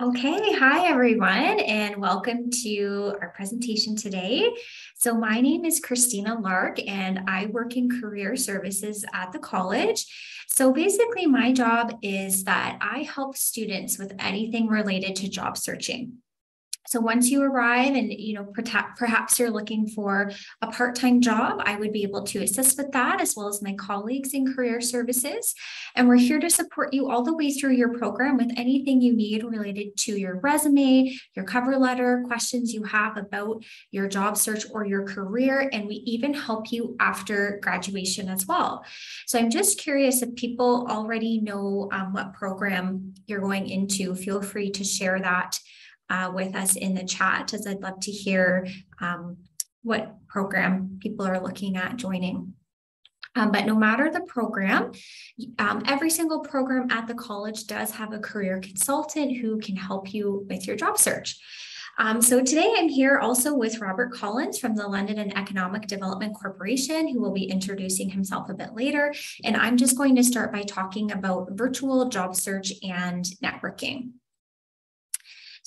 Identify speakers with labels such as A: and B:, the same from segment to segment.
A: Okay, hi everyone, and welcome to our presentation today. So, my name is Christina Lark, and I work in career services at the college. So, basically, my job is that I help students with anything related to job searching. So once you arrive and you know perhaps you're looking for a part-time job, I would be able to assist with that as well as my colleagues in career services. And we're here to support you all the way through your program with anything you need related to your resume, your cover letter, questions you have about your job search or your career. And we even help you after graduation as well. So I'm just curious if people already know um, what program you're going into, feel free to share that uh, with us in the chat, as I'd love to hear um, what program people are looking at joining. Um, but no matter the program, um, every single program at the college does have a career consultant who can help you with your job search. Um, so today I'm here also with Robert Collins from the London and Economic Development Corporation, who will be introducing himself a bit later. And I'm just going to start by talking about virtual job search and networking.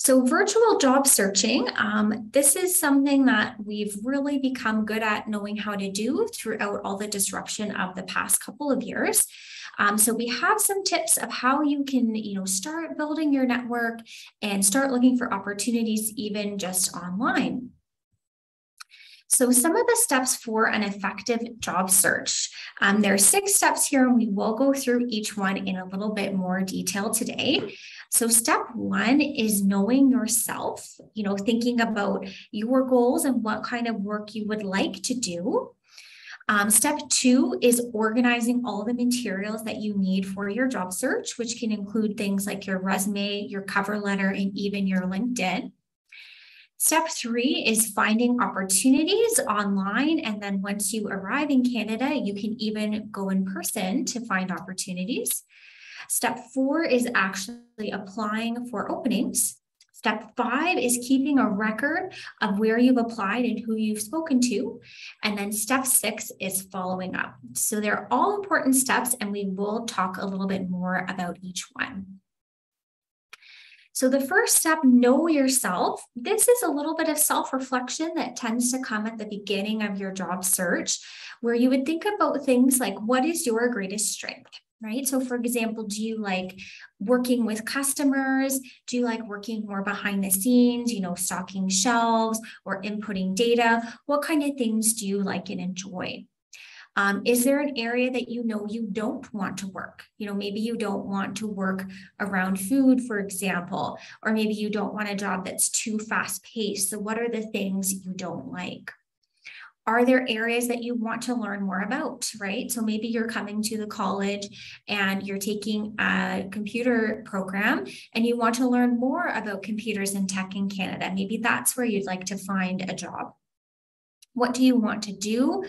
A: So, virtual job searching, um, this is something that we've really become good at knowing how to do throughout all the disruption of the past couple of years. Um, so we have some tips of how you can, you know, start building your network and start looking for opportunities even just online. So some of the steps for an effective job search. Um, there are six steps here, and we will go through each one in a little bit more detail today. So, step one is knowing yourself, you know, thinking about your goals and what kind of work you would like to do. Um, step two is organizing all the materials that you need for your job search, which can include things like your resume, your cover letter, and even your LinkedIn. Step three is finding opportunities online. And then once you arrive in Canada, you can even go in person to find opportunities. Step four is actually applying for openings. Step five is keeping a record of where you've applied and who you've spoken to. And then step six is following up. So they're all important steps, and we will talk a little bit more about each one. So, the first step, know yourself. This is a little bit of self reflection that tends to come at the beginning of your job search, where you would think about things like what is your greatest strength? right? So, for example, do you like working with customers? Do you like working more behind the scenes, you know, stocking shelves or inputting data? What kind of things do you like and enjoy? Um, is there an area that you know you don't want to work? You know, maybe you don't want to work around food, for example, or maybe you don't want a job that's too fast paced. So, what are the things you don't like? are there areas that you want to learn more about, right? So maybe you're coming to the college and you're taking a computer program and you want to learn more about computers and tech in Canada. Maybe that's where you'd like to find a job. What do you want to do?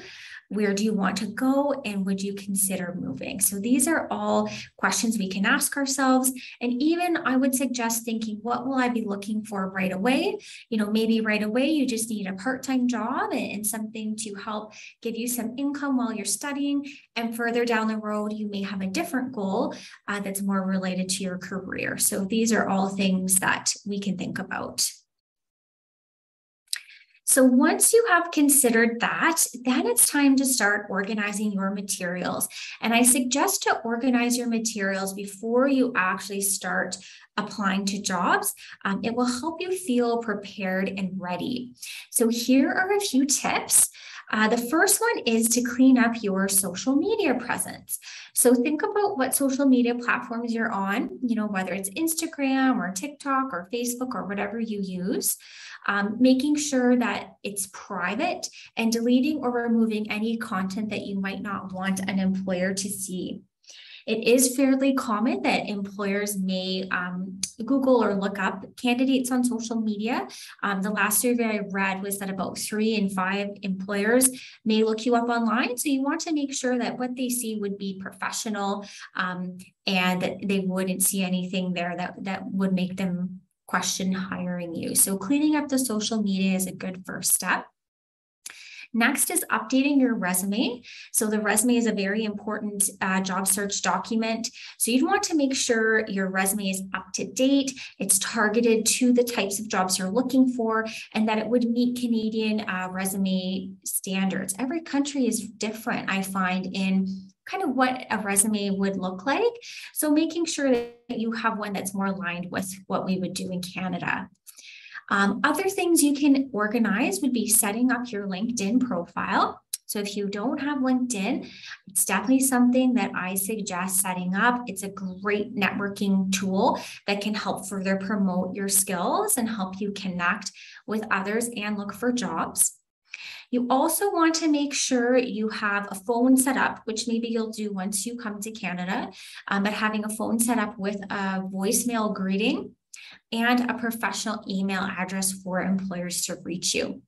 A: Where do you want to go? And would you consider moving? So these are all questions we can ask ourselves. And even I would suggest thinking, what will I be looking for right away? You know, maybe right away you just need a part time job and something to help give you some income while you're studying. And further down the road, you may have a different goal uh, that's more related to your career. So these are all things that we can think about. So once you have considered that, then it's time to start organizing your materials. And I suggest to organize your materials before you actually start applying to jobs. Um, it will help you feel prepared and ready. So here are a few tips. Uh, the first one is to clean up your social media presence. So think about what social media platforms you're on, you know, whether it's Instagram or TikTok or Facebook or whatever you use um, making sure that it's private and deleting or removing any content that you might not want an employer to see. It is fairly common that employers may um, Google or look up candidates on social media. Um, the last survey I read was that about three in five employers may look you up online. So you want to make sure that what they see would be professional um, and that they wouldn't see anything there that, that would make them question hiring you. So cleaning up the social media is a good first step. Next is updating your resume. So the resume is a very important uh, job search document. So you'd want to make sure your resume is up to date, it's targeted to the types of jobs you're looking for, and that it would meet Canadian uh, resume standards. Every country is different, I find, in kind of what a resume would look like. So making sure that you have one that's more aligned with what we would do in Canada. Um, other things you can organize would be setting up your LinkedIn profile. So if you don't have LinkedIn, it's definitely something that I suggest setting up. It's a great networking tool that can help further promote your skills and help you connect with others and look for jobs. You also want to make sure you have a phone set up, which maybe you'll do once you come to Canada, um, but having a phone set up with a voicemail greeting and a professional email address for employers to reach you.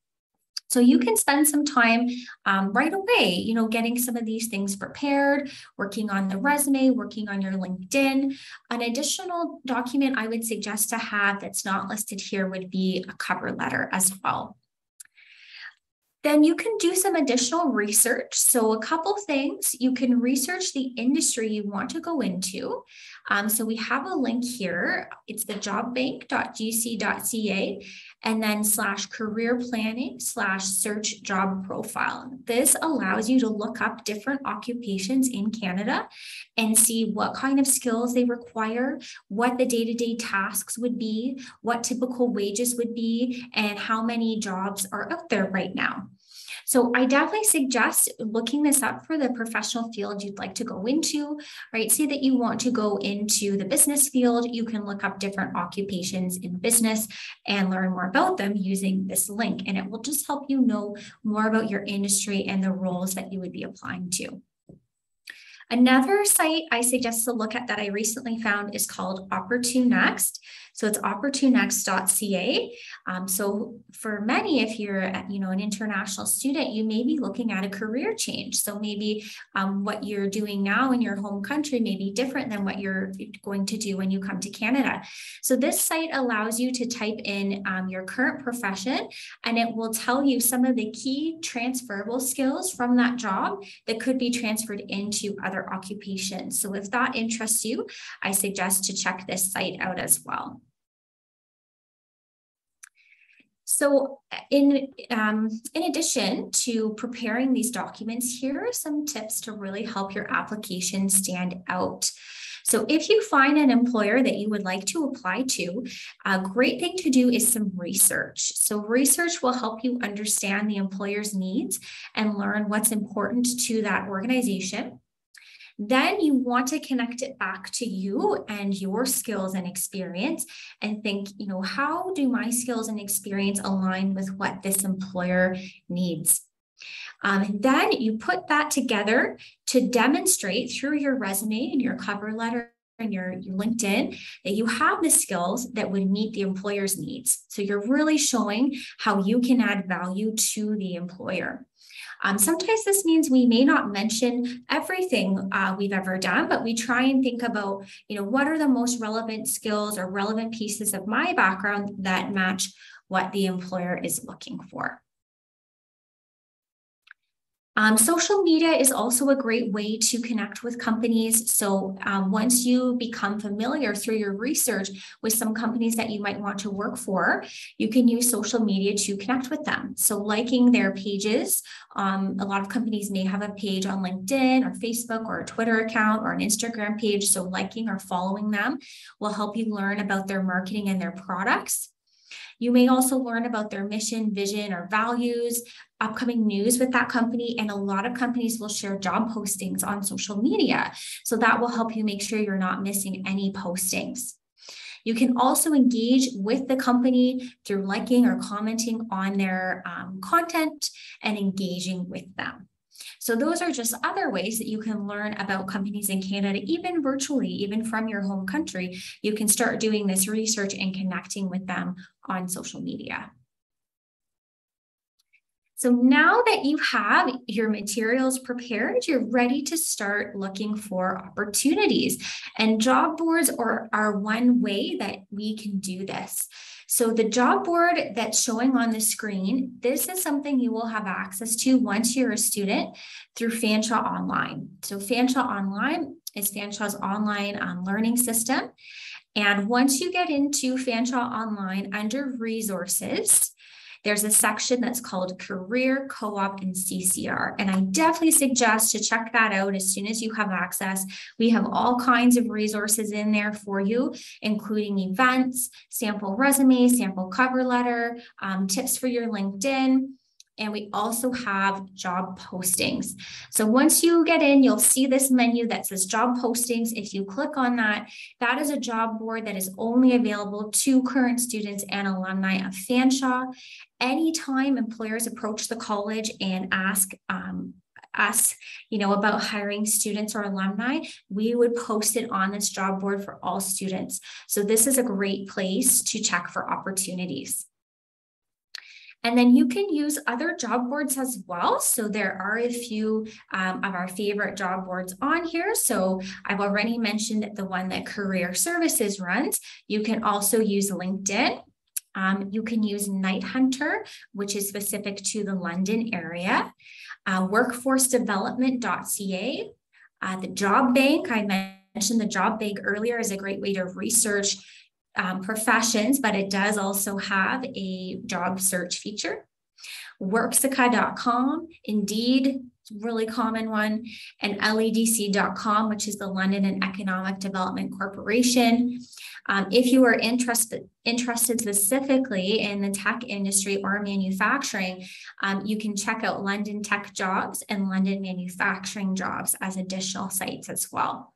A: So you can spend some time um, right away, you know, getting some of these things prepared, working on the resume, working on your LinkedIn. An additional document I would suggest to have that's not listed here would be a cover letter as well. Then you can do some additional research. So a couple things, you can research the industry you want to go into. Um, so we have a link here. It's the jobbank.gc.ca and then slash career planning slash search job profile. This allows you to look up different occupations in Canada and see what kind of skills they require, what the day-to-day tasks would be, what typical wages would be, and how many jobs are out there right now. So I definitely suggest looking this up for the professional field you'd like to go into, right? Say that you want to go into the business field, you can look up different occupations in business and learn more about them using this link. And it will just help you know more about your industry and the roles that you would be applying to. Another site I suggest to look at that I recently found is called OpportuNext. So it's opportunext.ca. Um, so for many, if you're you know an international student, you may be looking at a career change. So maybe um, what you're doing now in your home country may be different than what you're going to do when you come to Canada. So this site allows you to type in um, your current profession and it will tell you some of the key transferable skills from that job that could be transferred into other occupations. So if that interests you, I suggest to check this site out as well. So in, um, in addition to preparing these documents, here are some tips to really help your application stand out. So if you find an employer that you would like to apply to, a great thing to do is some research. So research will help you understand the employer's needs and learn what's important to that organization. Then you want to connect it back to you and your skills and experience and think, you know, how do my skills and experience align with what this employer needs? Um, then you put that together to demonstrate through your resume and your cover letter and your, your LinkedIn that you have the skills that would meet the employer's needs. So you're really showing how you can add value to the employer. Um, sometimes this means we may not mention everything uh, we've ever done, but we try and think about, you know, what are the most relevant skills or relevant pieces of my background that match what the employer is looking for. Um, social media is also a great way to connect with companies. So um, once you become familiar through your research with some companies that you might want to work for, you can use social media to connect with them. So liking their pages, um, a lot of companies may have a page on LinkedIn or Facebook or a Twitter account or an Instagram page. So liking or following them will help you learn about their marketing and their products. You may also learn about their mission, vision, or values, upcoming news with that company. And a lot of companies will share job postings on social media. So that will help you make sure you're not missing any postings. You can also engage with the company through liking or commenting on their um, content and engaging with them. So those are just other ways that you can learn about companies in Canada, even virtually, even from your home country. You can start doing this research and connecting with them on social media. So now that you have your materials prepared, you're ready to start looking for opportunities. And job boards are, are one way that we can do this. So the job board that's showing on the screen, this is something you will have access to once you're a student through Fanshawe Online. So Fanshawe Online is Fanshawe's online um, learning system. And once you get into Fanshawe Online under resources, there's a section that's called Career Co-op and CCR. And I definitely suggest to check that out as soon as you have access. We have all kinds of resources in there for you, including events, sample resume, sample cover letter, um, tips for your LinkedIn, and we also have job postings. So once you get in, you'll see this menu that says job postings. If you click on that, that is a job board that is only available to current students and alumni of Fanshawe. Anytime employers approach the college and ask um, us, you know, about hiring students or alumni, we would post it on this job board for all students. So this is a great place to check for opportunities. And then you can use other job boards as well. So there are a few um, of our favorite job boards on here. So I've already mentioned the one that Career Services runs. You can also use LinkedIn. Um, you can use Night Hunter, which is specific to the London area, uh, workforcedevelopment.ca, uh, the Job Bank. I mentioned the Job Bank earlier is a great way to research um, professions, but it does also have a job search feature. Worksica.com, Indeed, really common one, and LEDC.com, which is the London and Economic Development Corporation. Um, if you are interested interested specifically in the tech industry or manufacturing, um, you can check out London Tech Jobs and London Manufacturing Jobs as additional sites as well.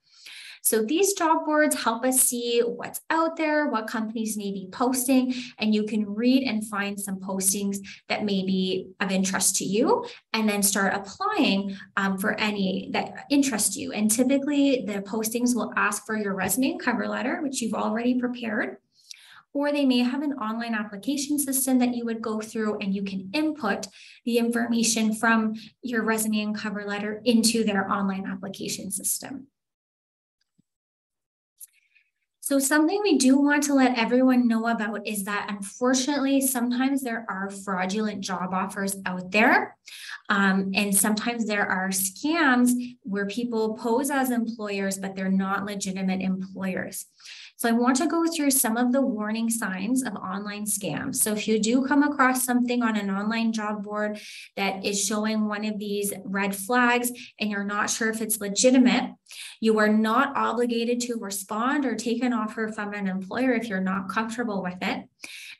A: So these job boards help us see what's out there, what companies may be posting, and you can read and find some postings that may be of interest to you, and then start applying um, for any that interest you. And typically, the postings will ask for your resume and cover letter, which you've already prepared or they may have an online application system that you would go through and you can input the information from your resume and cover letter into their online application system. So something we do want to let everyone know about is that unfortunately, sometimes there are fraudulent job offers out there. Um, and sometimes there are scams where people pose as employers, but they're not legitimate employers. So I want to go through some of the warning signs of online scams. So if you do come across something on an online job board that is showing one of these red flags and you're not sure if it's legitimate, you are not obligated to respond or take an offer from an employer if you're not comfortable with it.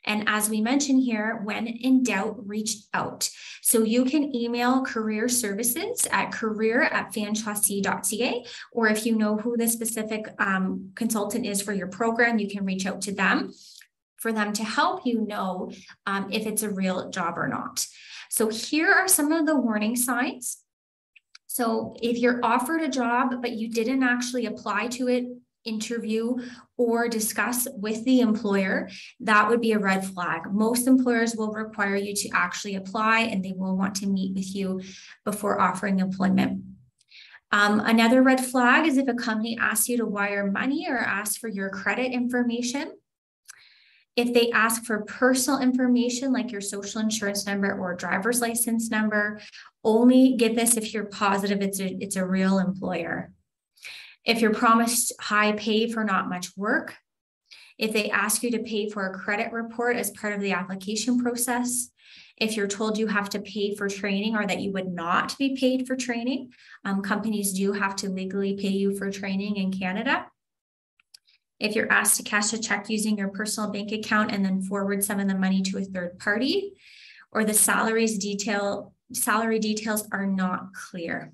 A: And as we mentioned here, when in doubt, reach out. So you can email career services at career at fanshawec.ca, or if you know who the specific um, consultant is for your program, you can reach out to them for them to help you know um, if it's a real job or not. So here are some of the warning signs. So if you're offered a job, but you didn't actually apply to it interview or discuss with the employer, that would be a red flag. Most employers will require you to actually apply and they will want to meet with you before offering employment. Um, another red flag is if a company asks you to wire money or asks for your credit information. If they ask for personal information like your social insurance number or driver's license number, only give this if you're positive it's a, it's a real employer. If you're promised high pay for not much work, if they ask you to pay for a credit report as part of the application process, if you're told you have to pay for training or that you would not be paid for training, um, companies do have to legally pay you for training in Canada. If you're asked to cash a check using your personal bank account and then forward some of the money to a third party, or the salaries detail salary details are not clear.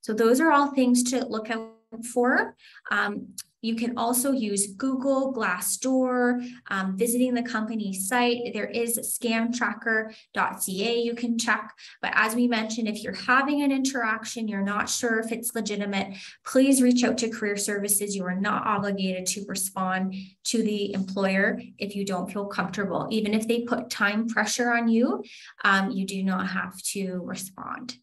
A: So those are all things to look out for. Um, You can also use Google, Glassdoor, um, visiting the company site. There is scamtracker.ca you can check. But as we mentioned, if you're having an interaction, you're not sure if it's legitimate, please reach out to Career Services. You are not obligated to respond to the employer if you don't feel comfortable. Even if they put time pressure on you, um, you do not have to respond.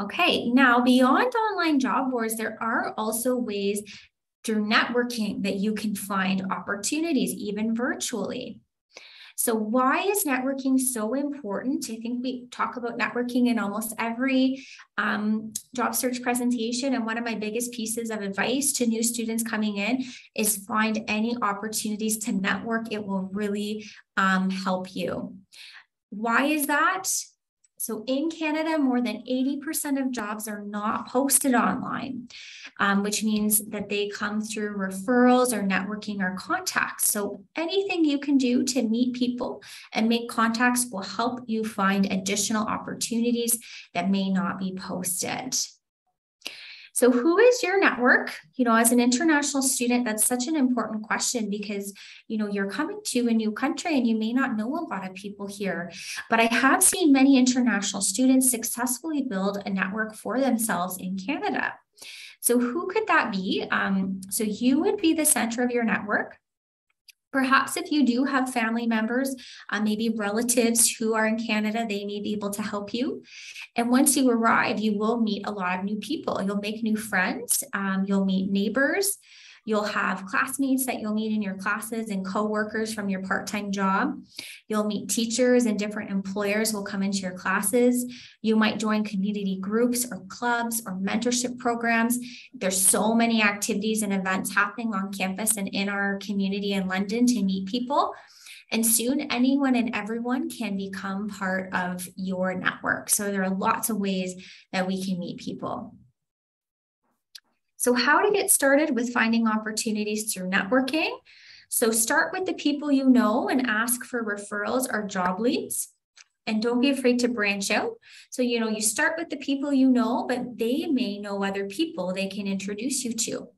A: Okay, now beyond online job boards, there are also ways through networking that you can find opportunities, even virtually. So, why is networking so important? I think we talk about networking in almost every um, job search presentation. And one of my biggest pieces of advice to new students coming in is find any opportunities to network. It will really um, help you. Why is that? So in Canada, more than 80% of jobs are not posted online, um, which means that they come through referrals or networking or contacts. So anything you can do to meet people and make contacts will help you find additional opportunities that may not be posted. So, who is your network? You know, as an international student, that's such an important question because, you know, you're coming to a new country and you may not know a lot of people here. But I have seen many international students successfully build a network for themselves in Canada. So, who could that be? Um, so, you would be the center of your network. Perhaps if you do have family members, uh, maybe relatives who are in Canada, they may be able to help you. And once you arrive, you will meet a lot of new people. You'll make new friends, um, you'll meet neighbors, You'll have classmates that you'll meet in your classes and coworkers from your part-time job. You'll meet teachers and different employers will come into your classes. You might join community groups or clubs or mentorship programs. There's so many activities and events happening on campus and in our community in London to meet people. And soon anyone and everyone can become part of your network. So there are lots of ways that we can meet people. So, how to get started with finding opportunities through networking. So, start with the people you know and ask for referrals or job leads. And don't be afraid to branch out. So, you know, you start with the people you know, but they may know other people they can introduce you to.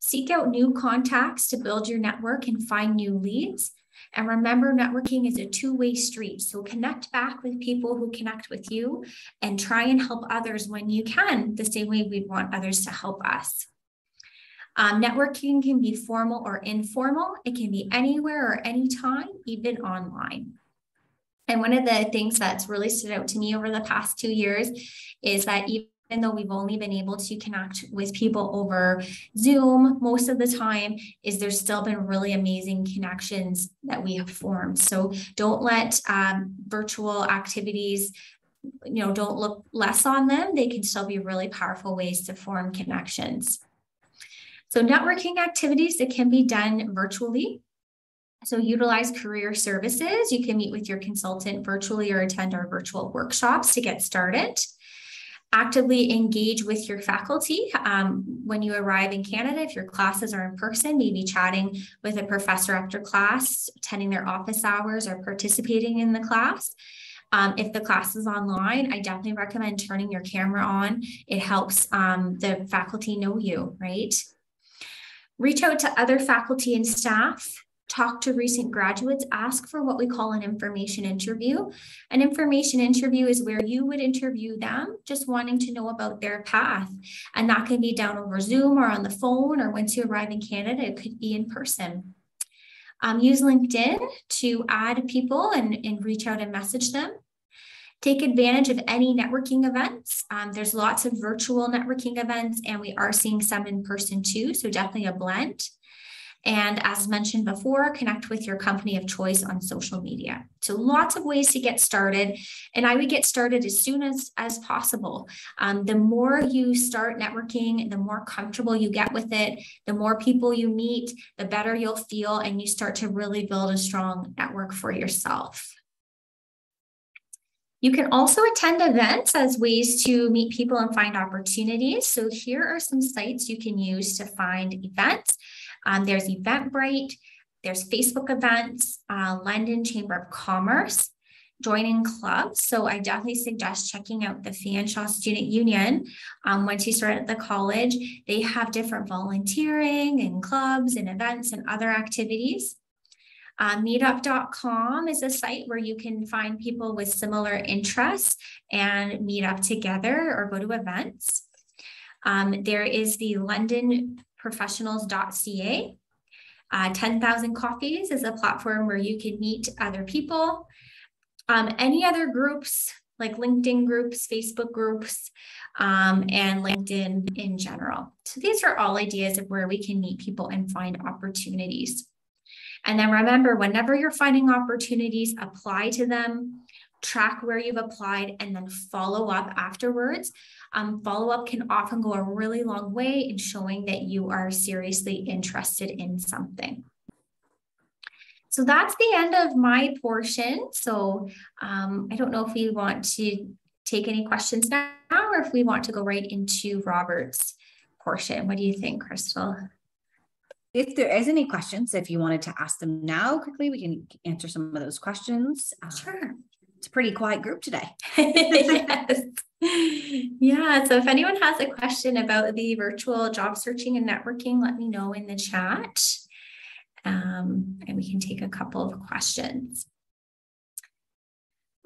A: Seek out new contacts to build your network and find new leads. And remember, networking is a two way street. So connect back with people who connect with you and try and help others when you can, the same way we want others to help us. Um, networking can be formal or informal, it can be anywhere or anytime, even online. And one of the things that's really stood out to me over the past two years is that even even though we've only been able to connect with people over Zoom most of the time, is there's still been really amazing connections that we have formed. So don't let um, virtual activities, you know, don't look less on them. They can still be really powerful ways to form connections. So networking activities that can be done virtually. So utilize career services. You can meet with your consultant virtually or attend our virtual workshops to get started actively engage with your faculty um, when you arrive in Canada. If your classes are in person, maybe chatting with a professor after class, attending their office hours, or participating in the class. Um, if the class is online, I definitely recommend turning your camera on. It helps um, the faculty know you, right? Reach out to other faculty and staff talk to recent graduates, ask for what we call an information interview. An information interview is where you would interview them, just wanting to know about their path. And that can be down over Zoom or on the phone, or once you arrive in Canada, it could be in person. Um, use LinkedIn to add people and, and reach out and message them. Take advantage of any networking events. Um, there's lots of virtual networking events, and we are seeing some in person too. So, definitely a blend. And as mentioned before, connect with your company of choice on social media. So lots of ways to get started. And I would get started as soon as, as possible. Um, the more you start networking, the more comfortable you get with it, the more people you meet, the better you'll feel, and you start to really build a strong network for yourself. You can also attend events as ways to meet people and find opportunities. So here are some sites you can use to find events. Um, there's Eventbrite, there's Facebook events, uh, London Chamber of Commerce, joining clubs. So I definitely suggest checking out the Fanshawe Student Union. Um, once you start at the college, they have different volunteering and clubs and events and other activities. Uh, meetup.com is a site where you can find people with similar interests and meet up together or go to events. Um, there is the londonprofessionals.ca. Uh, 10,000 Coffees is a platform where you can meet other people. Um, any other groups like LinkedIn groups, Facebook groups, um, and LinkedIn in general. So these are all ideas of where we can meet people and find opportunities. And then remember, whenever you're finding opportunities, apply to them, track where you've applied, and then follow up afterwards. Um, follow up can often go a really long way in showing that you are seriously interested in something. So that's the end of my portion. So um, I don't know if we want to take any questions now or if we want to go right into Robert's portion. What do you think, Crystal?
B: if there is any questions, if you wanted to ask them now quickly, we can answer some of those questions.
A: Uh, sure.
B: It's a pretty quiet group today.
A: yes. Yeah. So if anyone has a question about the virtual job searching and networking, let me know in the chat. Um, and we can take a couple of questions.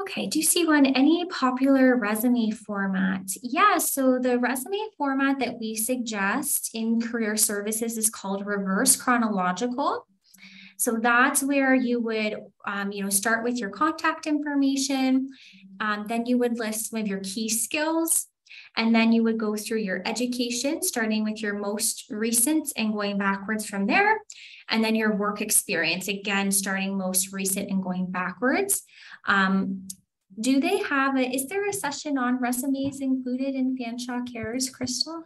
A: Okay, do you see one? Any popular resume format? Yeah, so the resume format that we suggest in career services is called reverse chronological. So that's where you would, um, you know, start with your contact information. Um, then you would list some of your key skills. And then you would go through your education, starting with your most recent and going backwards from there. And then your work experience, again, starting most recent and going backwards. Um, do they have a, is there a session on resumes included in Fanshawe Cares, Crystal?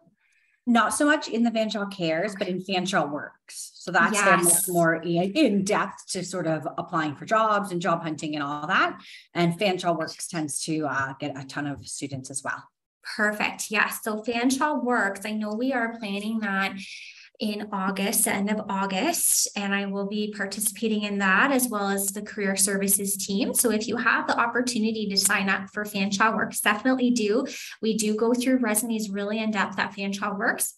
B: Not so much in the Fanshawe Cares, but in Fanshawe Works. So that's yes. more in depth to sort of applying for jobs and job hunting and all that. And Fanshawe Works tends to uh, get a ton of students as well.
A: Perfect. Yes. So Fanshawe Works, I know we are planning that in August, end of August, and I will be participating in that as well as the career services team. So if you have the opportunity to sign up for Fanshawe Works, definitely do. We do go through resumes really in depth at Fanshawe Works.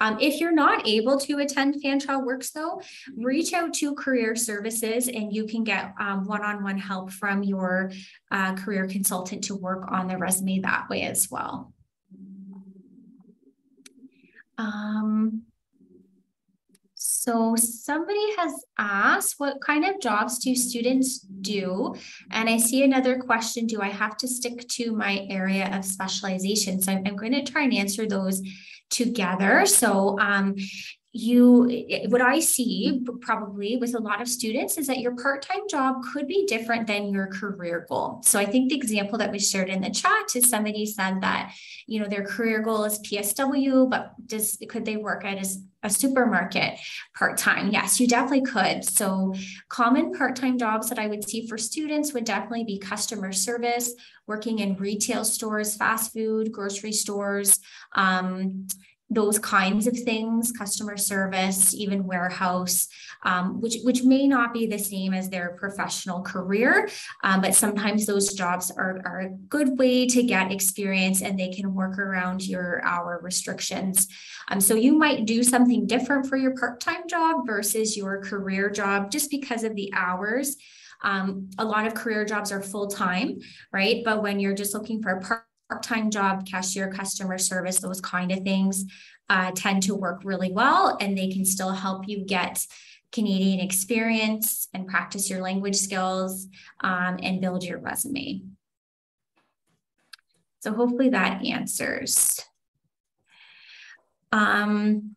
A: Um, if you're not able to attend Fanshawe Works, though, reach out to Career Services and you can get one on one help from your uh, career consultant to work on the resume that way as well. Um, so somebody has asked, what kind of jobs do students do? And I see another question, do I have to stick to my area of specialization? So I'm, I'm going to try and answer those together. So um, you what i see probably with a lot of students is that your part-time job could be different than your career goal. So i think the example that we shared in the chat is somebody said that you know their career goal is psw but does could they work at a, a supermarket part-time? Yes you definitely could. So common part-time jobs that i would see for students would definitely be customer service working in retail stores fast food grocery stores um, those kinds of things, customer service, even warehouse, um, which, which may not be the same as their professional career, um, but sometimes those jobs are, are a good way to get experience and they can work around your hour restrictions. Um, so you might do something different for your part-time job versus your career job just because of the hours. Um, a lot of career jobs are full-time, right? But when you're just looking for a part part-time job, cashier, customer service, those kind of things uh, tend to work really well and they can still help you get Canadian experience and practice your language skills um, and build your resume. So hopefully that answers. Um,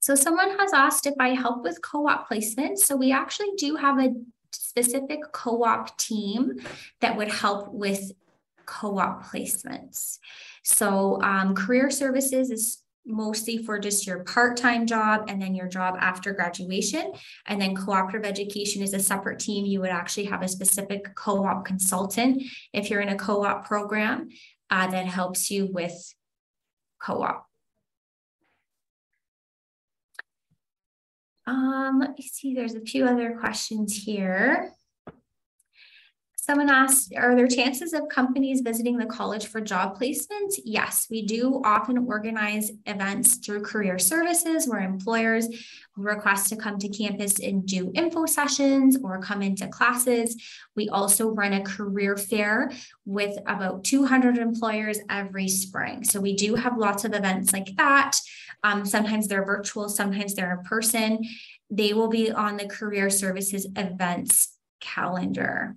A: so someone has asked if I help with co-op placement. So we actually do have a specific co-op team that would help with co-op placements. So um, career services is mostly for just your part-time job and then your job after graduation. And then cooperative education is a separate team. You would actually have a specific co-op consultant if you're in a co-op program uh, that helps you with co-op. Um, let me see, there's a few other questions here. Someone asked, are there chances of companies visiting the college for job placements? Yes, we do often organize events through career services where employers request to come to campus and do info sessions or come into classes. We also run a career fair with about 200 employers every spring. So we do have lots of events like that. Um, sometimes they're virtual, sometimes they're in person. They will be on the career services events calendar.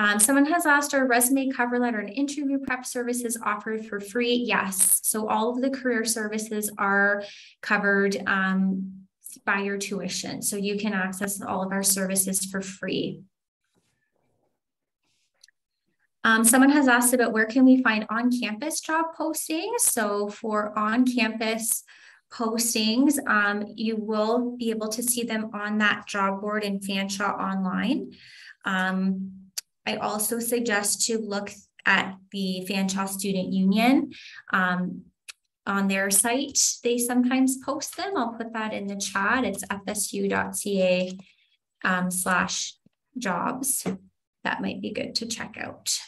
A: Um, someone has asked, are resume cover letter and interview prep services offered for free? Yes. So all of the career services are covered um, by your tuition. So you can access all of our services for free. Um, someone has asked about where can we find on-campus job postings? So for on-campus postings, um, you will be able to see them on that job board in Fanshawe online. Um, I also suggest to look at the Fanshawe Student Union. Um, on their site, they sometimes post them. I'll put that in the chat. It's fsu.ca um, slash jobs. That might be good to check out.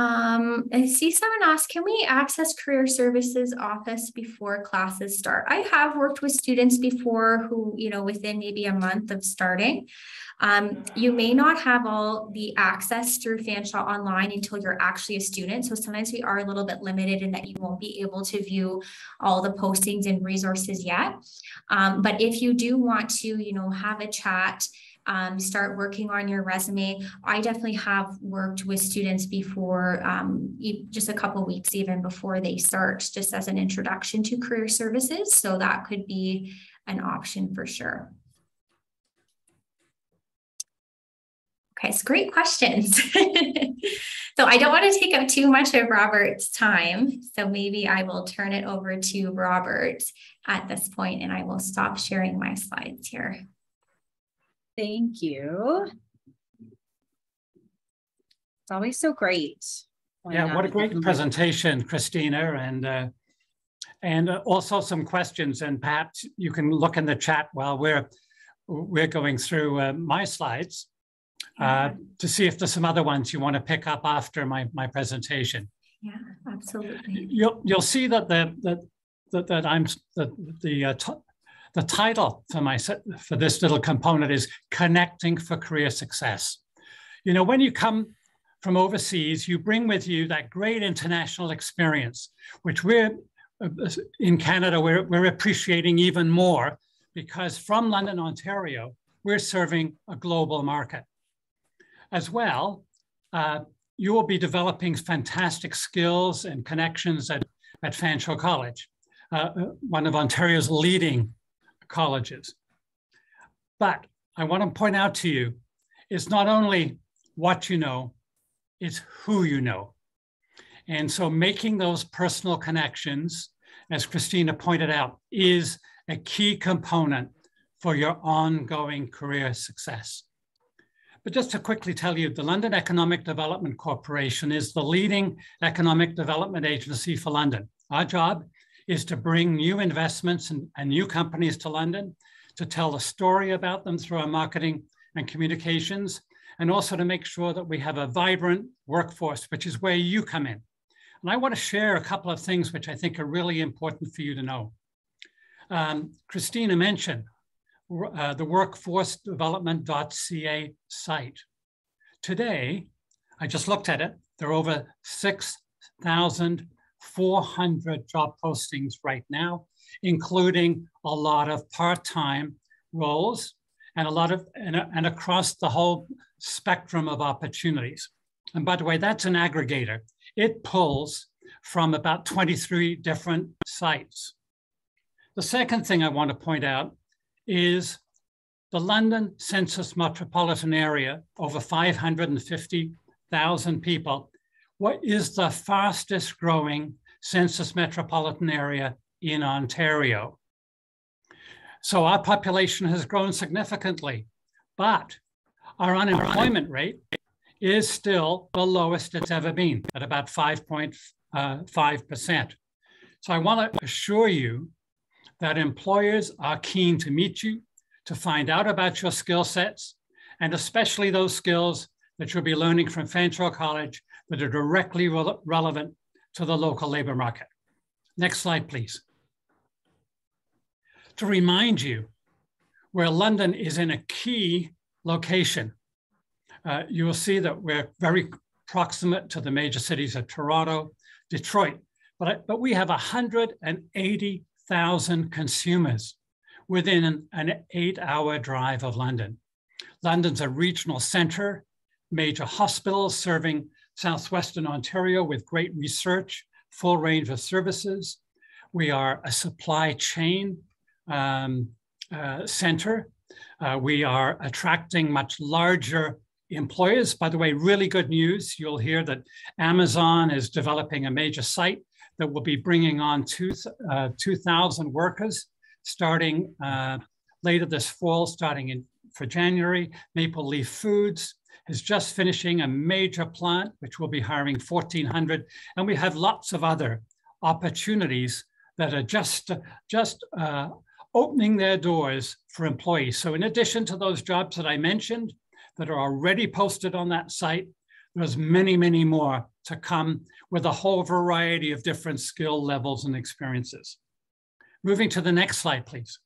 A: Um, I see someone ask, can we access career services office before classes start? I have worked with students before who, you know, within maybe a month of starting. Um, you may not have all the access through Fanshawe online until you're actually a student. So sometimes we are a little bit limited in that you won't be able to view all the postings and resources yet. Um, but if you do want to, you know, have a chat, um, start working on your resume. I definitely have worked with students before, um, just a couple weeks even before they start, just as an introduction to career services. So that could be an option for sure. Okay, so great questions. so I don't want to take up too much of Robert's time. So maybe I will turn it over to Robert at this point and I will stop sharing my slides here.
B: Thank you. It's always so great.
C: Yeah, what a great presentation, Christina, and uh, and also some questions. And perhaps you can look in the chat while we're we're going through uh, my slides uh, to see if there's some other ones you want to pick up after my my presentation.
A: Yeah, absolutely.
C: You'll you'll see that the that that, that I'm the the uh, the title for my for this little component is connecting for career success. You know, when you come from overseas, you bring with you that great international experience, which we're uh, in Canada, we're, we're appreciating even more because from London, Ontario, we're serving a global market. As well, uh, you will be developing fantastic skills and connections at, at Fanshawe College, uh, uh one of Ontario's leading colleges. But I want to point out to you, it's not only what you know, it's who you know. And so making those personal connections, as Christina pointed out, is a key component for your ongoing career success. But just to quickly tell you, the London Economic Development Corporation is the leading economic development agency for London. Our job is to bring new investments and, and new companies to London, to tell a story about them through our marketing and communications, and also to make sure that we have a vibrant workforce, which is where you come in. And I want to share a couple of things which I think are really important for you to know. Um, Christina mentioned uh, the workforcedevelopment.ca site. Today, I just looked at it, there are over 6,000 400 job postings right now, including a lot of part-time roles and a lot of, and, and across the whole spectrum of opportunities. And by the way, that's an aggregator. It pulls from about 23 different sites. The second thing I want to point out is the London Census Metropolitan Area, over 550,000 people, what is the fastest growing census metropolitan area in Ontario? So our population has grown significantly, but our unemployment rate is still the lowest it's ever been at about 5.5%. Uh, so I want to assure you that employers are keen to meet you, to find out about your skill sets, and especially those skills that you'll be learning from Fanshawe College that are directly re relevant to the local labor market. Next slide, please. To remind you where London is in a key location, uh, you will see that we're very proximate to the major cities of Toronto, Detroit, but, but we have 180,000 consumers within an, an eight hour drive of London. London's a regional center, major hospitals serving Southwestern Ontario with great research, full range of services. We are a supply chain um, uh, center. Uh, we are attracting much larger employers. By the way, really good news. You'll hear that Amazon is developing a major site that will be bringing on two, uh, 2,000 workers starting uh, later this fall, starting in, for January. Maple Leaf Foods is just finishing a major plant, which will be hiring 1,400. And we have lots of other opportunities that are just, just uh, opening their doors for employees. So in addition to those jobs that I mentioned that are already posted on that site, there's many, many more to come with a whole variety of different skill levels and experiences. Moving to the next slide, please.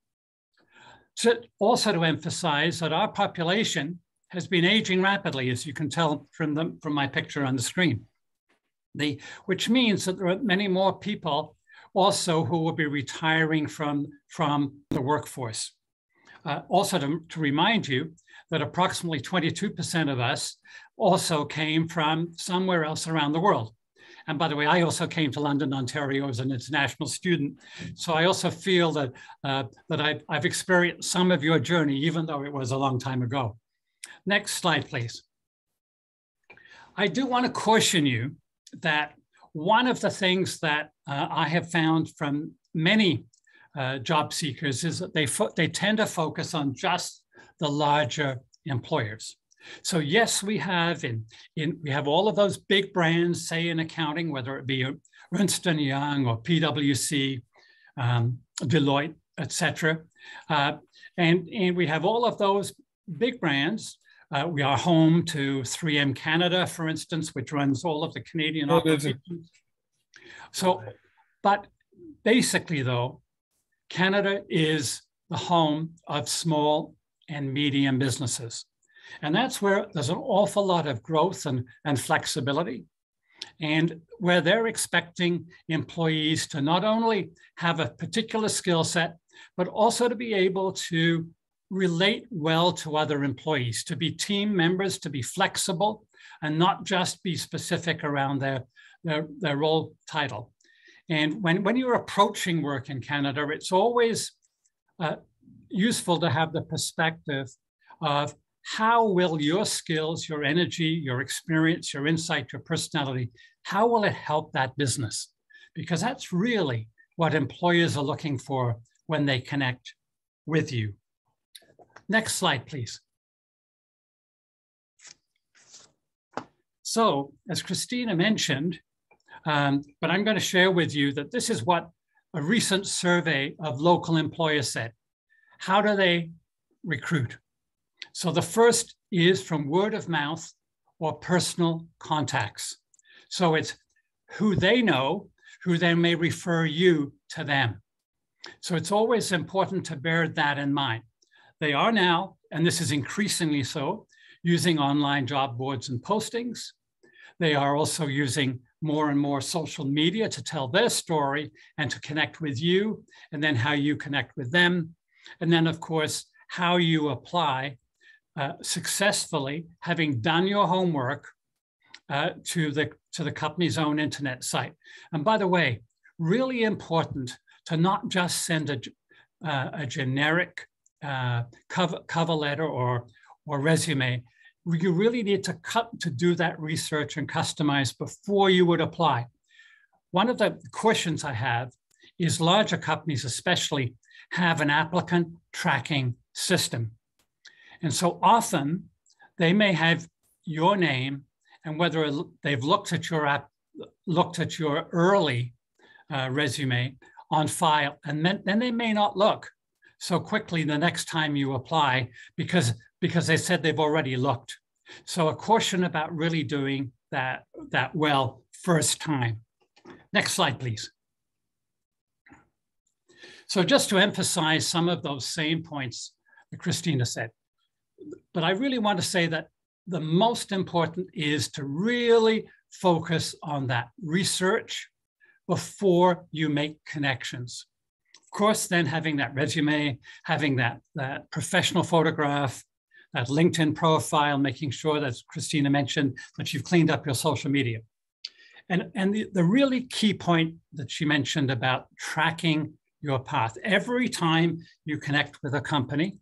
C: So also to emphasize that our population has been aging rapidly, as you can tell from, the, from my picture on the screen. The, which means that there are many more people also who will be retiring from, from the workforce. Uh, also to, to remind you that approximately 22% of us also came from somewhere else around the world. And by the way, I also came to London, Ontario as an international student. So I also feel that, uh, that I've, I've experienced some of your journey, even though it was a long time ago. Next slide, please. I do want to caution you that one of the things that uh, I have found from many uh, job seekers is that they, they tend to focus on just the larger employers. So yes, we have in, in we have all of those big brands, say in accounting, whether it be Ernst & Young or PwC, um, Deloitte, etc. Uh, and, and we have all of those big brands uh, we are home to 3M Canada, for instance, which runs all of the Canadian oh, operations. So, but basically, though, Canada is the home of small and medium businesses. And that's where there's an awful lot of growth and, and flexibility, and where they're expecting employees to not only have a particular skill set, but also to be able to relate well to other employees, to be team members, to be flexible, and not just be specific around their, their, their role title. And when, when you're approaching work in Canada, it's always uh, useful to have the perspective of how will your skills, your energy, your experience, your insight, your personality, how will it help that business? Because that's really what employers are looking for when they connect with you. Next slide, please. So as Christina mentioned, um, but I'm going to share with you that this is what a recent survey of local employers said. How do they recruit? So the first is from word of mouth or personal contacts. So it's who they know, who then may refer you to them. So it's always important to bear that in mind. They are now, and this is increasingly so, using online job boards and postings. They are also using more and more social media to tell their story and to connect with you, and then how you connect with them. And then, of course, how you apply uh, successfully, having done your homework uh, to, the, to the company's own internet site. And by the way, really important to not just send a, uh, a generic uh, cover, cover letter or, or resume, you really need to cut to do that research and customize before you would apply. One of the questions I have is larger companies especially have an applicant tracking system. And so often they may have your name and whether they've looked at your app, looked at your early uh, resume on file, and then, then they may not look so quickly the next time you apply because, because they said they've already looked. So a caution about really doing that, that well first time. Next slide, please. So just to emphasize some of those same points that Christina said, but I really want to say that the most important is to really focus on that research before you make connections. Course, then having that resume, having that, that professional photograph, that LinkedIn profile, making sure that Christina mentioned that you've cleaned up your social media. And, and the, the really key point that she mentioned about tracking your path. Every time you connect with a company,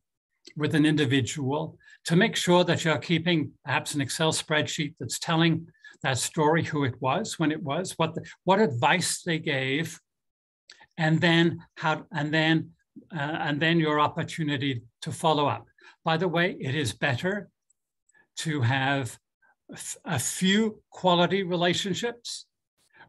C: with an individual, to make sure that you're keeping perhaps an Excel spreadsheet that's telling that story, who it was, when it was, what the, what advice they gave, and then how, and then uh, and then your opportunity to follow up. By the way, it is better to have a few quality relationships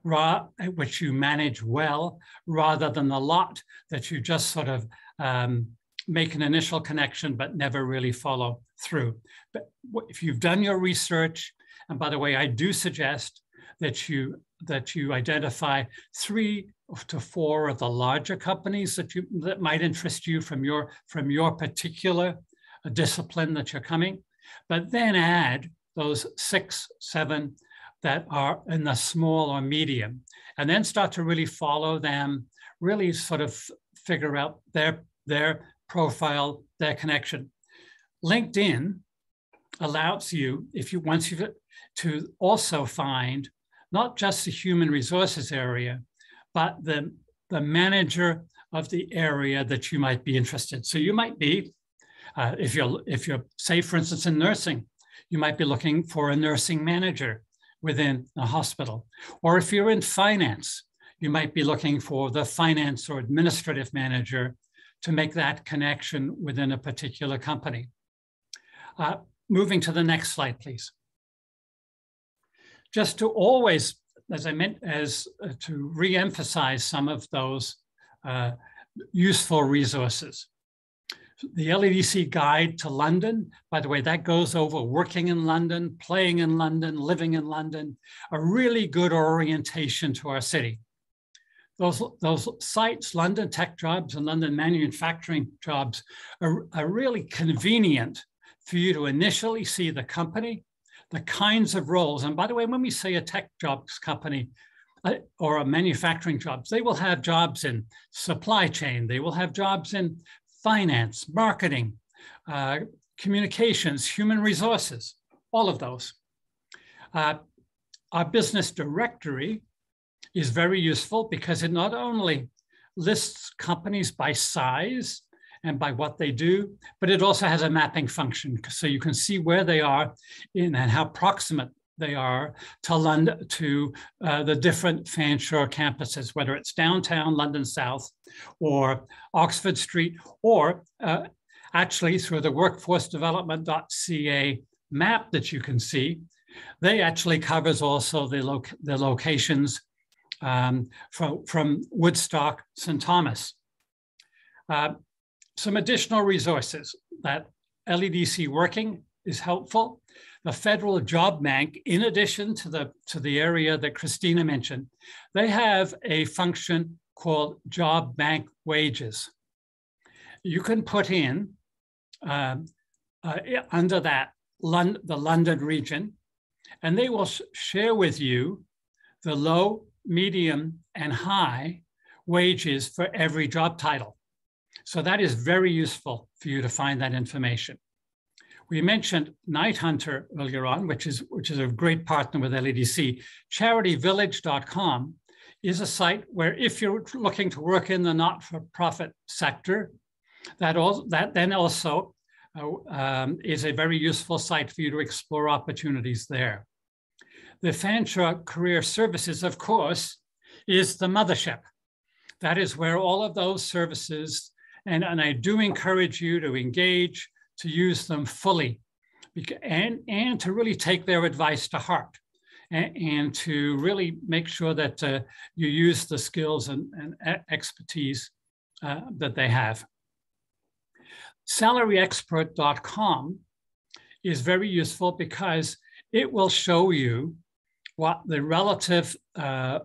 C: which you manage well rather than a lot that you just sort of um, make an initial connection but never really follow through. But if you've done your research, and by the way, I do suggest that you that you identify three to four of the larger companies that you that might interest you from your from your particular uh, discipline that you're coming, but then add those six, seven that are in the small or medium, and then start to really follow them, really sort of figure out their their profile, their connection. LinkedIn allows you, if you once you to also find not just the human resources area, but the, the manager of the area that you might be interested. So you might be, uh, if you're, if you're, say, for instance, in nursing, you might be looking for a nursing manager within a hospital. Or if you're in finance, you might be looking for the finance or administrative manager to make that connection within a particular company. Uh, moving to the next slide, please. Just to always, as I meant, as uh, to re-emphasize some of those uh, useful resources. The LEDC guide to London, by the way, that goes over working in London, playing in London, living in London, a really good orientation to our city those, those sites, London tech jobs and London manufacturing jobs, are, are really convenient for you to initially see the company, the kinds of roles. And by the way, when we say a tech jobs company uh, or a manufacturing jobs, they will have jobs in supply chain, they will have jobs in finance, marketing, uh, communications, human resources, all of those. Uh, our business directory is very useful because it not only lists companies by size and by what they do, but it also has a mapping function. So you can see where they are in and how proximate they are to London, to uh, the different Fanshawe campuses, whether it's downtown London South or Oxford Street, or uh, actually through the workforcedevelopment.ca map that you can see, they actually covers also the, lo the locations um, from, from Woodstock, St. Thomas. Uh, some additional resources that LEDC working is helpful. The Federal Job Bank, in addition to the, to the area that Christina mentioned, they have a function called Job Bank Wages. You can put in um, uh, under that Lon the London region, and they will sh share with you the low medium, and high wages for every job title. So that is very useful for you to find that information. We mentioned Knighthunter earlier on, which is, which is a great partner with LEDC. CharityVillage.com is a site where if you're looking to work in the not-for-profit sector, that, also, that then also uh, um, is a very useful site for you to explore opportunities there. The Fanshawe Career Services, of course, is the mothership. That is where all of those services, and, and I do encourage you to engage, to use them fully, and, and to really take their advice to heart. And, and to really make sure that uh, you use the skills and, and expertise uh, that they have. SalaryExpert.com is very useful because it will show you what the relative, uh,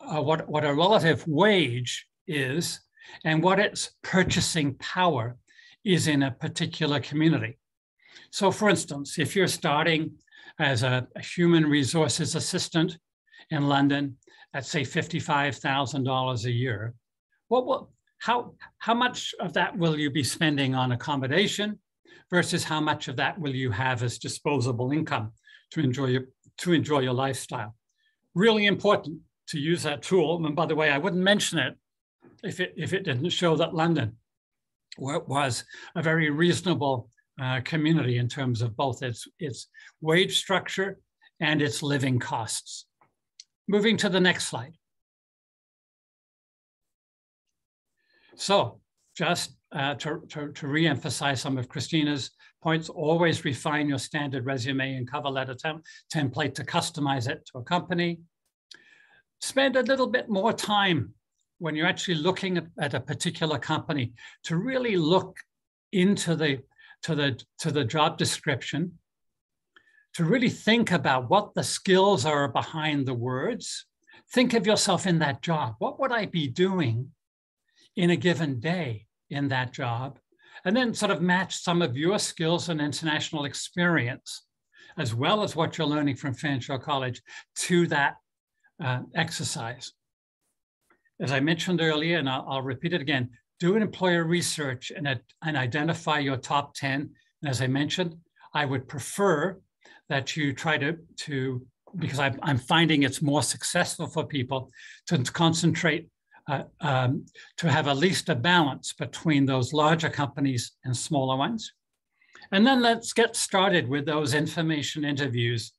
C: uh, what, what a relative wage is and what its purchasing power is in a particular community. So for instance, if you're starting as a, a human resources assistant in London at say $55,000 a year, what will, how, how much of that will you be spending on accommodation versus how much of that will you have as disposable income to enjoy your, to enjoy your lifestyle? Really important to use that tool. And by the way, I wouldn't mention it if it, if it didn't show that London was a very reasonable uh, community in terms of both its, its wage structure and its living costs. Moving to the next slide. So just uh, to, to, to re-emphasize some of Christina's points, always refine your standard resume and cover letter tem template to customize it to a company. Spend a little bit more time when you're actually looking at, at a particular company to really look into the to the to the job description to really think about what the skills are behind the words. Think of yourself in that job. What would i be doing in a given day in that job? And then sort of match some of your skills and international experience as well as what you're learning from Fanshawe College to that uh, exercise as I mentioned earlier, and I'll, I'll repeat it again, do an employer research and, and identify your top 10. And as I mentioned, I would prefer that you try to, to because I'm, I'm finding it's more successful for people to concentrate, uh, um, to have at least a balance between those larger companies and smaller ones. And then let's get started with those information interviews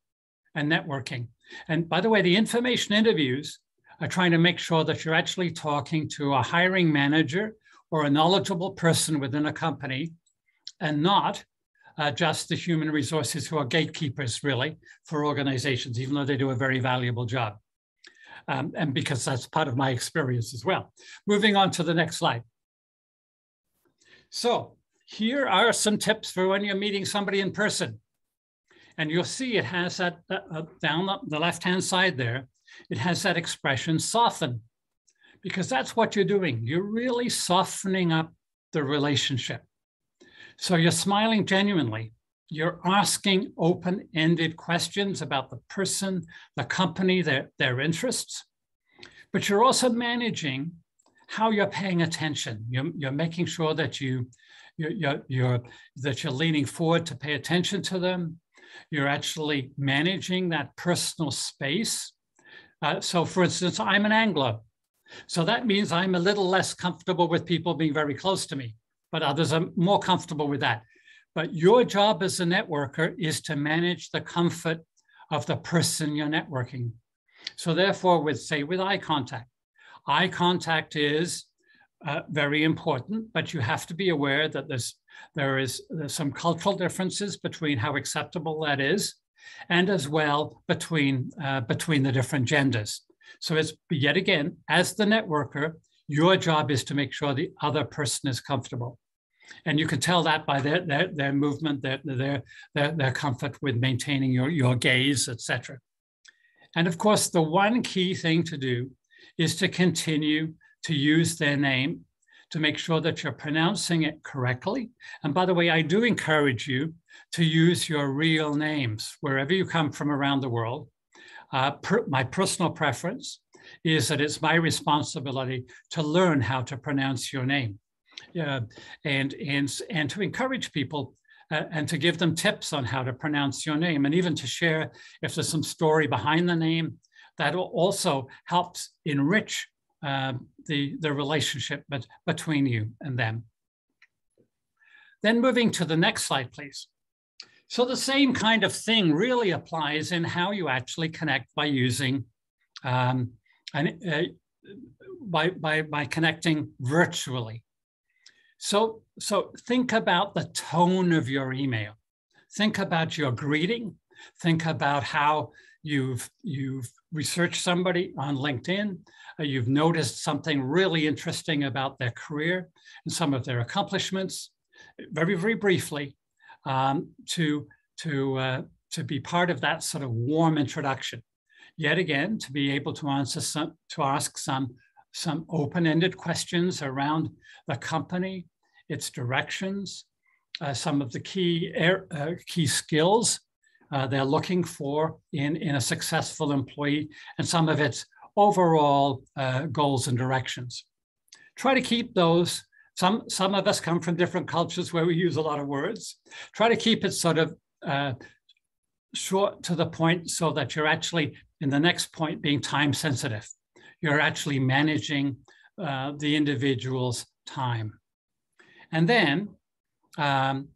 C: and networking. And by the way, the information interviews are trying to make sure that you're actually talking to a hiring manager or a knowledgeable person within a company and not uh, just the human resources who are gatekeepers really for organizations, even though they do a very valuable job. Um, and because that's part of my experience as well. Moving on to the next slide. So here are some tips for when you're meeting somebody in person. And you'll see it has that uh, down the left-hand side there, it has that expression soften, because that's what you're doing. You're really softening up the relationship. So you're smiling genuinely. You're asking open ended questions about the person, the company, their, their interests, but you're also managing how you're paying attention. You're, you're making sure that you, you're, you're, you're, that you're leaning forward to pay attention to them. You're actually managing that personal space uh, so for instance, I'm an angler. So that means I'm a little less comfortable with people being very close to me, but others are more comfortable with that. But your job as a networker is to manage the comfort of the person you're networking. So therefore, with say with eye contact, eye contact is uh, very important, but you have to be aware that there's there is there's some cultural differences between how acceptable that is and as well between, uh, between the different genders. So it's yet again, as the networker, your job is to make sure the other person is comfortable. And you can tell that by their, their, their movement, their, their, their, their comfort with maintaining your, your gaze, etc. And of course, the one key thing to do is to continue to use their name to make sure that you're pronouncing it correctly. And by the way, I do encourage you to use your real names wherever you come from around the world. Uh, per, my personal preference is that it's my responsibility to learn how to pronounce your name uh, and, and, and to encourage people uh, and to give them tips on how to pronounce your name and even to share if there's some story behind the name that also helps enrich uh, the, the relationship but, between you and them. Then moving to the next slide, please. So the same kind of thing really applies in how you actually connect by using, um, an, uh, by, by, by connecting virtually. So, so think about the tone of your email. Think about your greeting. Think about how you've, you've researched somebody on LinkedIn. Uh, you've noticed something really interesting about their career and some of their accomplishments. very, very briefly um, to, to, uh, to be part of that sort of warm introduction. Yet again, to be able to answer some, to ask some, some open-ended questions around the company, its directions, uh, some of the key, uh, key skills uh, they're looking for in, in a successful employee, and some of its overall uh, goals and directions. Try to keep those some, some of us come from different cultures where we use a lot of words. Try to keep it sort of uh, short to the point so that you're actually, in the next point, being time sensitive. You're actually managing uh, the individual's time. And then um,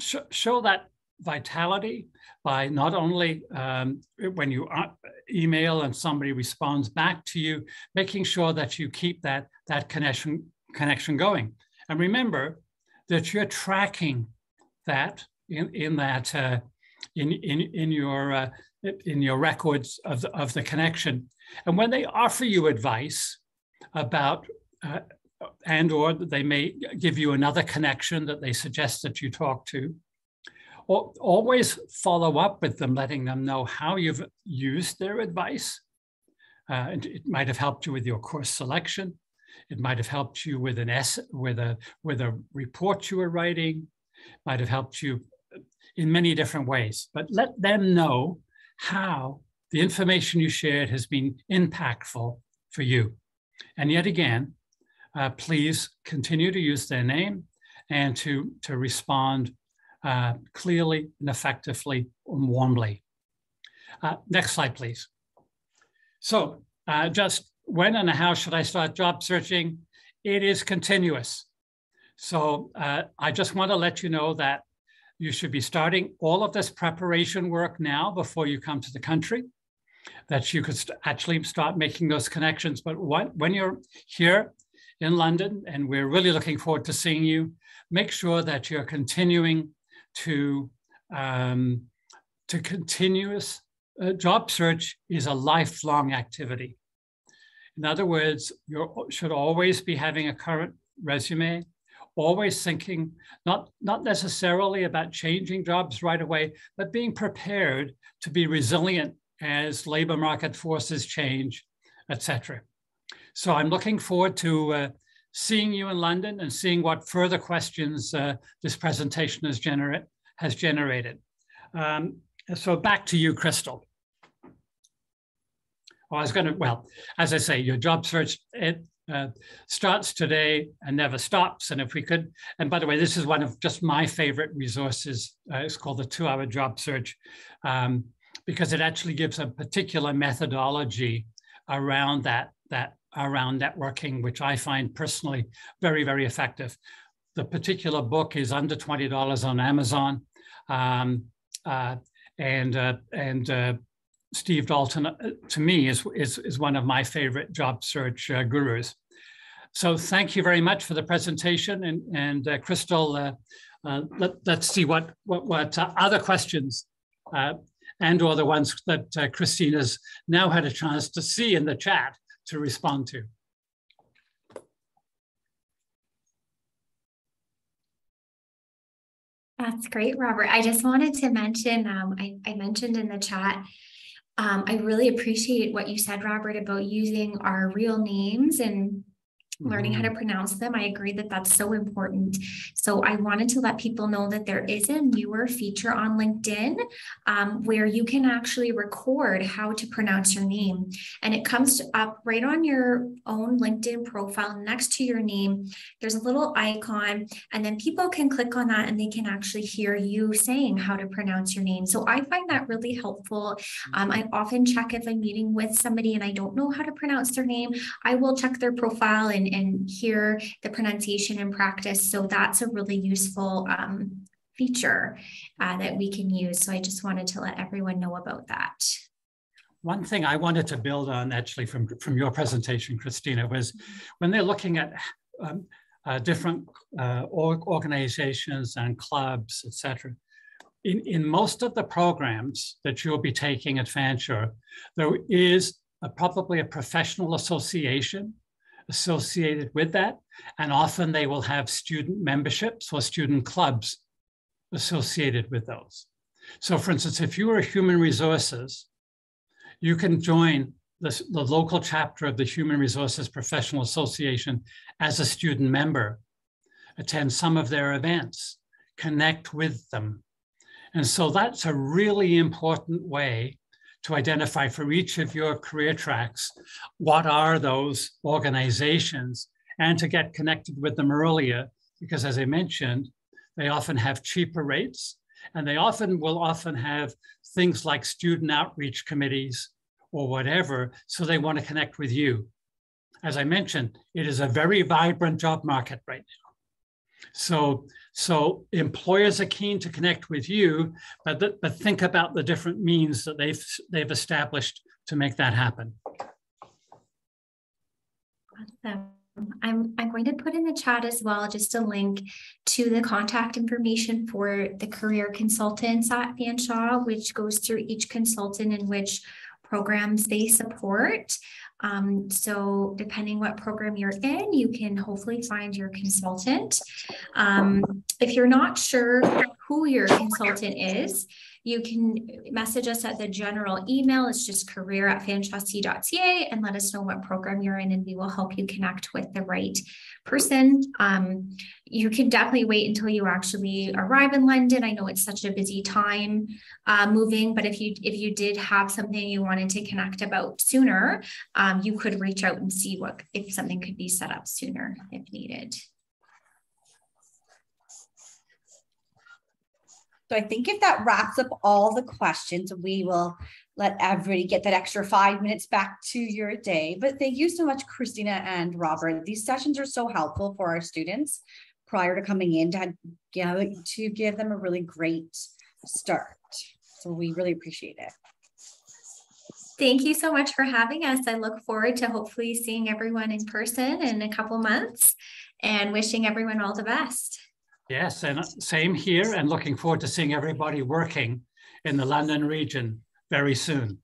C: sh show that vitality by not only um, when you uh, email and somebody responds back to you, making sure that you keep that, that connection connection going. And remember that you're tracking that in, in that uh, in, in, in your uh, in your records of the, of the connection. And when they offer you advice about uh, and or they may give you another connection that they suggest that you talk to, always follow up with them, letting them know how you've used their advice. Uh, it might have helped you with your course selection. It might have helped you with an essay, with a with a report you were writing. Might have helped you in many different ways. But let them know how the information you shared has been impactful for you. And yet again, uh, please continue to use their name and to to respond uh, clearly and effectively and warmly. Uh, next slide, please. So uh, just when and how should I start job searching? It is continuous. So uh, I just want to let you know that you should be starting all of this preparation work now before you come to the country, that you could st actually start making those connections. But what, when you're here in London, and we're really looking forward to seeing you, make sure that you're continuing to, um, to continuous uh, job search is a lifelong activity. In other words, you should always be having a current resume, always thinking not, not necessarily about changing jobs right away, but being prepared to be resilient as labor market forces change, etc. So I'm looking forward to uh, seeing you in London and seeing what further questions uh, this presentation has, has generated. Um, so back to you, Crystal. I was going to, well, as I say, your job search, it uh, starts today and never stops. And if we could, and by the way, this is one of just my favorite resources. Uh, it's called the two hour job search um, because it actually gives a particular methodology around that, that around networking, which I find personally very, very effective. The particular book is under $20 on Amazon. Um, uh, and uh, and uh, Steve Dalton, uh, to me, is, is, is one of my favorite job search uh, gurus. So thank you very much for the presentation. And, and uh, Crystal, uh, uh let, us see what, what, what uh, other questions and or the ones that Christina's now had a chance to see in the chat to respond to.
A: That's great, Robert. I just wanted to mention, um, I, I mentioned in the chat um, I really appreciate what you said, Robert, about using our real names and learning how to mm-hmm. pronounce them. I agree that that's so important. So I wanted to let people know that there is a newer feature on LinkedIn um, where you can actually record how to pronounce your name. And it comes up right on your own LinkedIn profile next to your name. There's a little icon, and then people can click on that and they can actually hear you saying how to pronounce your name. So I find that really helpful. Um, I often check if I'm meeting with somebody and I don't know how to pronounce their name, I will check their profile and and, hear the pronunciation and practice. So that's a really useful um, feature uh, that we can use. So I just wanted to let everyone know about that.
C: One thing I wanted to build on actually from, from your presentation, Christina, was when they're looking at um, uh, different uh, organizations and clubs, etc. In, in most of the programs that you'll be taking at Fanshawe, there is a, probably a professional association associated with that. And often they will have student memberships or student clubs associated with those. So for instance, if you are human resources, you can join the, the local chapter of the Human Resources Professional Association as a student member, attend some of their events, connect with them. And so that's a really important way to identify for each of your career tracks what are those organizations and to get connected with them earlier because as i mentioned they often have cheaper rates and they often will often have things like student outreach committees or whatever so they want to connect with you. As i mentioned it is a very vibrant job market right now so so employers are keen to connect with you, but, th- but think about the different means that they've, they've established to make that happen.
A: Awesome. I'm, I'm going to put in the chat as well just a link to the contact information for the career consultants at Fanshawe, which goes through each consultant and which programs they support. Um, so depending what program you're in, you can hopefully find your consultant. Um, if you're not sure who your consultant is, you can message us at the general email. It's just career at fanshawec.ca and let us know what program you're in and we will help you connect with the right person. Um, you can definitely wait until you actually arrive in London. I know it's such a busy time uh, moving, but if you if you did have something you wanted to connect about sooner, um, you could reach out and see what if something could be set up sooner if needed.
B: So I think if that wraps up all the questions, we will let everybody get that extra five minutes back to your day. But thank you so much, Christina and Robert. These sessions are so helpful for our students prior to coming in to, you know, to give them a really great start. So we really appreciate it.
A: Thank you so much for having us. I look forward to hopefully seeing everyone in person in a couple months and wishing everyone all the best.
C: Yes, and same here, and looking forward to seeing everybody working in the London region very soon.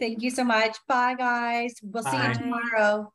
B: Thank you so much. Bye, guys. We'll Bye. see you tomorrow.